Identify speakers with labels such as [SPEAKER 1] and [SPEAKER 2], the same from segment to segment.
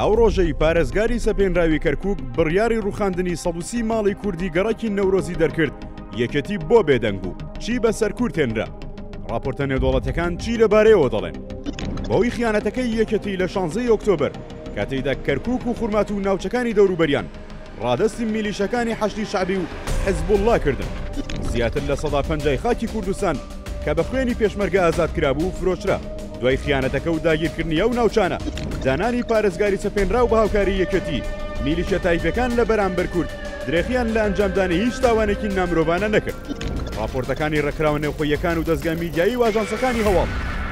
[SPEAKER 1] ئەو ڕۆژەی پارێزگاری سەپێنراوی کەرکووک بڕیاری ڕووخاندنی سەد و سی ماڵی کوردی گەڕەکی نەورۆزی دەرکرد، یەکێتی بۆ بێدەنگ بوو؟ چی بەسەر کورد هێنرا؟ ڕاپۆرتە نێودەوڵەتییەکان چی لەبارەیەوە دەڵێن؟ هۆی خیانەتەکەی یەکێتی لە شانزەی ئۆکتۆبەر کە تێیدا کەرکووک و خورماتوو و ناوچەکانی دەوروبەریان، ڕادەستی میلیشەکانی حەشدی شەعبی و حزبوڵڵا کردن. زیاتر لە سەدا پەنجای خاکی کوردستان کە بە خوێنی پێشمەرگە ئازاد کرابوو فرۆشرا. دوای خیانەتەکە و داگیرکردنی ئەو ناوچانە، دانانی پارێزگاری سەپێنراو بە هاوکاری یەکێتی، میلیشە تایفیەکان لە بەرامبەر کورد درێخیان لە ئەنجامدانی هیچ تاوانێکی نامرۆڤانە نەکرد. ڕاپۆرتەکانی ڕێکخراوە نێوخۆییەکان و دەزگا میدیایی و ئاژانسەکانی هەواڵ،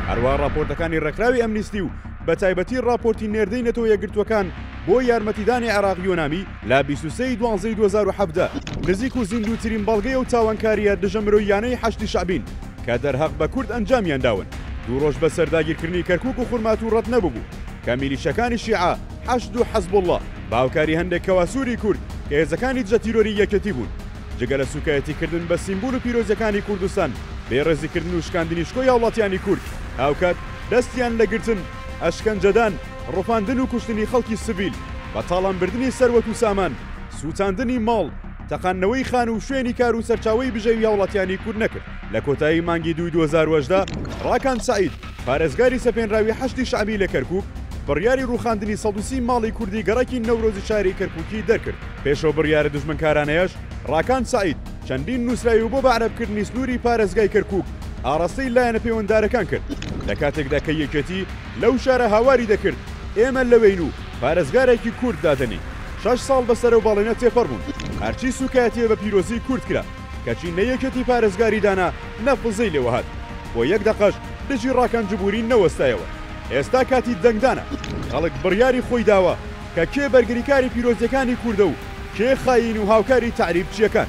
[SPEAKER 1] هەروەها ڕاپۆرتەکانی ڕێکخراوی ئەمنیستی و بە تایبەتی ڕاپۆرتی نێردەی نەتەوە یەکگرتووەکان، بۆ یارمەتیدانی عێراق یۆنامی لە بیست و سێ ی دوانزەی دوو هەزار و حەڤدە نزیک و زیندووترین بەڵگەی ئەو تاوانکارییە دژە مرۆییانەی حەشدی شەعبین کە دەرهەق بە کورد ئەنجامیان داون دوو ڕۆژ بەسەر داگیرکردنی کەرکوک و خورماتوو ڕەت نەببوو کە میلیشەکانی شیعە حەشد و حزبوڵا بە هاوکاری هەندێک کەواسووری کورد کە هێزەکانی دژە تیرۆری یەکێتی بوون جگە لە سووکایەتی کردن بە سیمبول و پیرۆزیەکانی کوردستان بێ ڕێزی کردن و شکاندنی شکۆی هاوڵاتیانی کورد هاوکات دەستیان لە گرتن، ئەشکەنجەدان، ڕفاندن و کوشتنی خەڵکی سڤیل، بە تاڵانبردنی سەروەت و سامان، سووتاندنی ماڵ، تەقاندنەوەی خانوو و شوێنی کار و سەرچاوەی بژێوی هاوڵاتیانی کورد نەکرد. لە کۆتایی مانگی دووی دوو هەزار و هەژدە، ڕاکان سەعید، پارێزگاری سەپێنراوی حەشدی شەعبی لە کەرکووک، بڕیاری ڕووخاندنی سەد و سی ماڵی کوردی گەڕەکی نەورۆزی شاری کەرکووکی دەرکرد. پێش ئەو بڕیارە دوژمنکارانەیەش، ڕاکان سەعید، چەندین نووسراوی و بۆ بە عەرەبکردنی سنووری پارێزگای کەرکووک، ئاڕاستەی لایەنە پەیوەنددارەکان کرد، لە کاتێکدا کە یەکێتی، لەو شارە هاواری دەکرد، ئێمە لەوێین و پارێزگارێکی کورد دادەنێین. شەش ساڵ بەسەر ئەو بەڵێنە تێپەڕ بوون، هەرچی سووکایەتییە بە پیرۆزیی کورد کرا، کەچی نە یەکێتی پارێزگاری دانا نە فزەی لێوە هات. بۆ یەک دەقەش دژی ڕاکان جبووری نەوەستایەوە. ئێستا کاتی دەنگدانە. خەڵک بڕیاری خۆی داوە. کە کێ بەرگریکاری پیرۆزیەکانی کوردە و کێ خاین و هاوکاری تەعریبچیەکان.